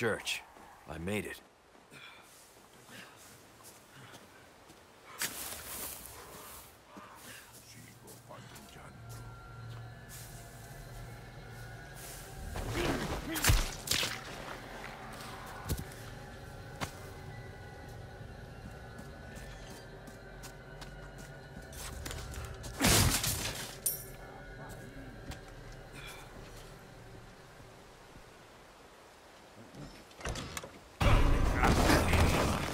church. I made it.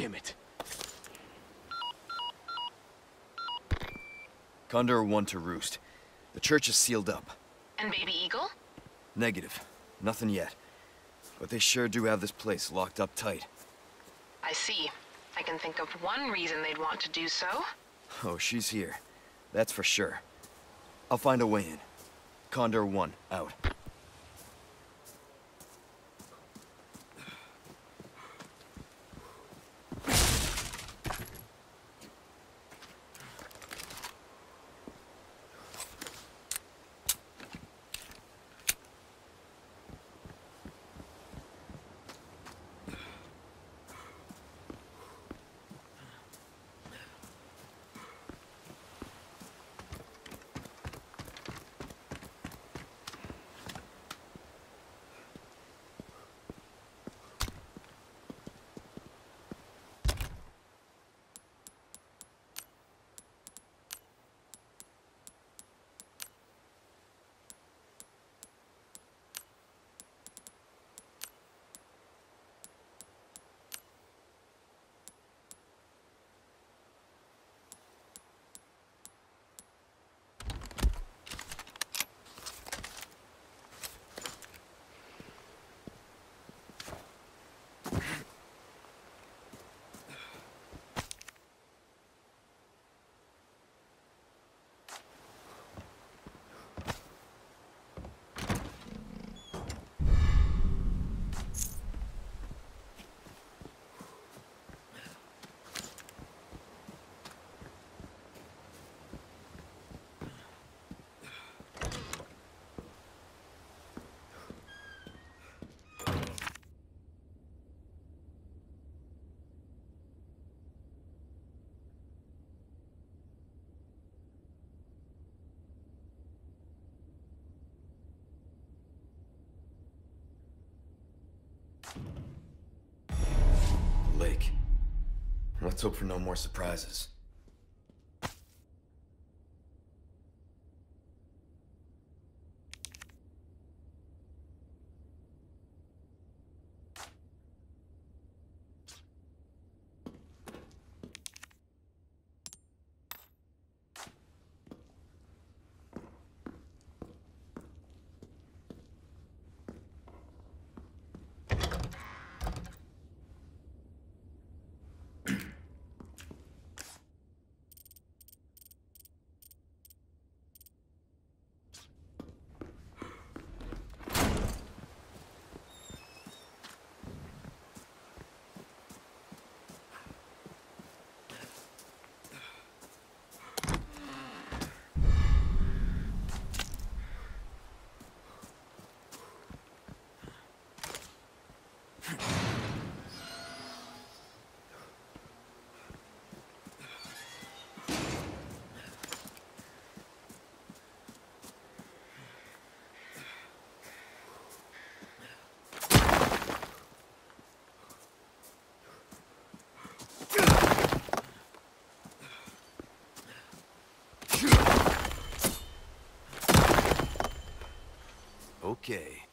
Damn it. Condor 1 to Roost. The church is sealed up. And Baby Eagle? Negative. Nothing yet. But they sure do have this place locked up tight. I see. I can think of one reason they'd want to do so. Oh, she's here. That's for sure. I'll find a way in. Condor 1, out. Lake. Let's hope for no more surprises. Okay.